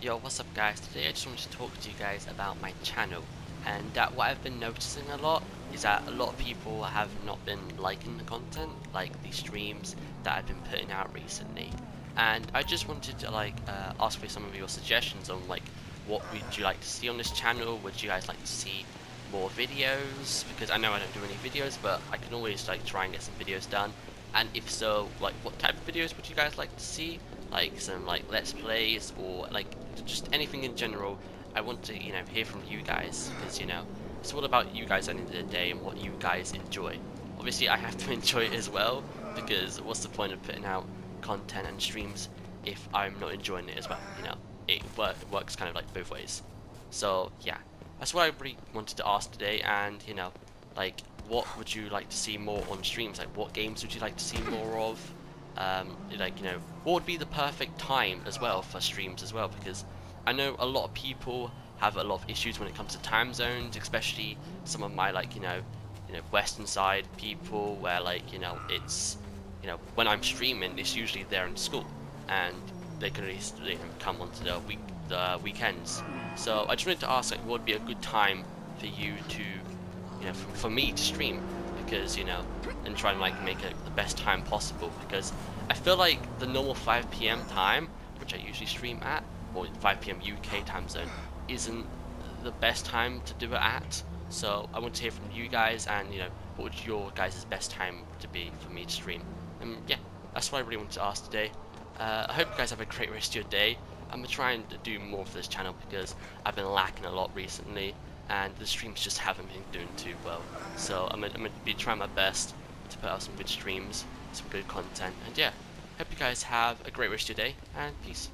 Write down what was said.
Yo, what's up guys? Today I just wanted to talk to you guys about my channel and uh, what I've been noticing a lot is that a lot of people have not been liking the content, like the streams that I've been putting out recently. And I just wanted to like uh, ask for some of your suggestions on like what would you like to see on this channel? Would you guys like to see more videos? Because I know I don't do any videos, but I can always like try and get some videos done. And if so, like what type of videos would you guys like to see? Like some like let's plays or like just anything in general. I want to, you know, hear from you guys because, you know, it's all about you guys at the end of the day and what you guys enjoy. Obviously, I have to enjoy it as well because what's the point of putting out content and streams if I'm not enjoying it as well, you know? It, work, it works kind of like both ways. So, yeah, that's what I really wanted to ask today and, you know, like, what would you like to see more on streams? Like, what games would you like to see more of? Um, like, you know, what would be the perfect time as well for streams as well? Because I know a lot of people have a lot of issues when it comes to time zones, especially some of my like you know, you know western side people where like you know it's you know when I'm streaming it's usually they're in school and they can only you know, come onto the week the weekends. So I just wanted to ask like what would be a good time for you to you know for, for me to stream because you know and try and like make it the best time possible because I feel like the normal 5 p.m. time which I usually stream at or 5 p.m. UK time zone isn't the best time to do it at. So I want to hear from you guys and you know what would your guys' best time to be for me to stream. And yeah, that's what I really wanted to ask today. Uh, I hope you guys have a great rest of your day. I'm trying to do more for this channel because I've been lacking a lot recently and the streams just haven't been doing too well. So I'm going to be trying my best to put out some good streams, some good content, and yeah, hope you guys have a great rest of your day, and peace.